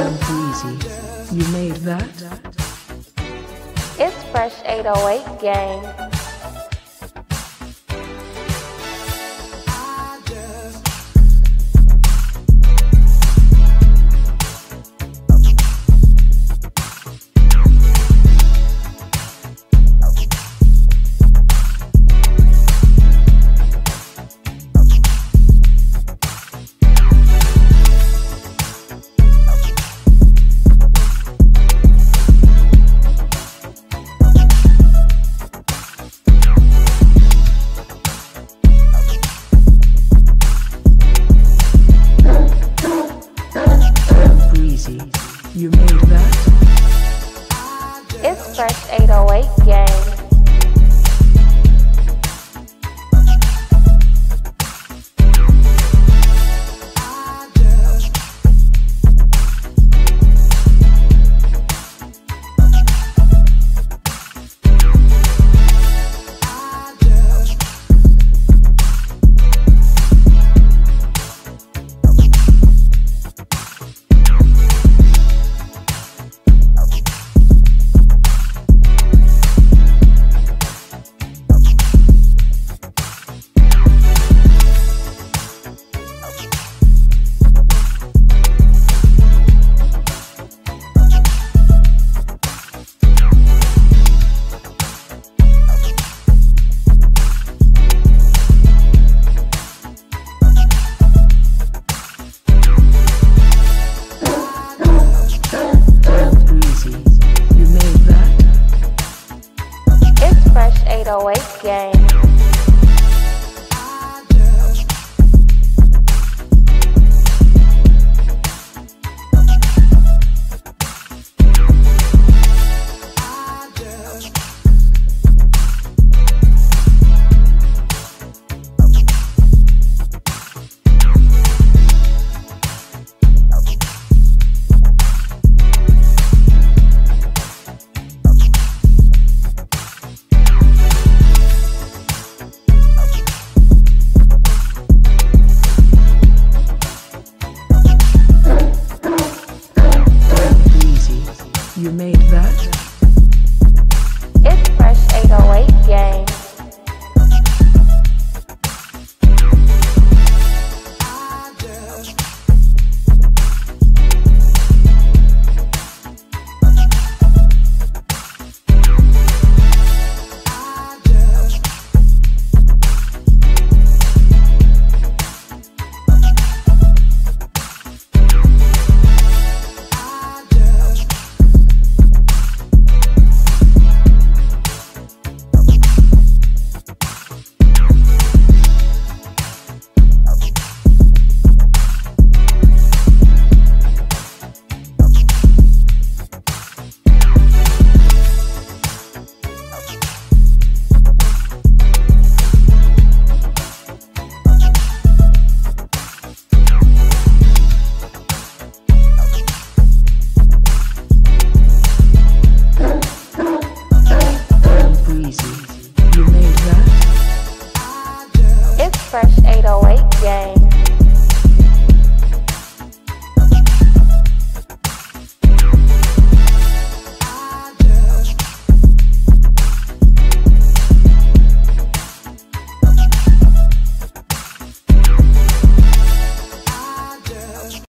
Breezy, you made that? It's Fresh 808 gang. It's Fresh 808 gang. You made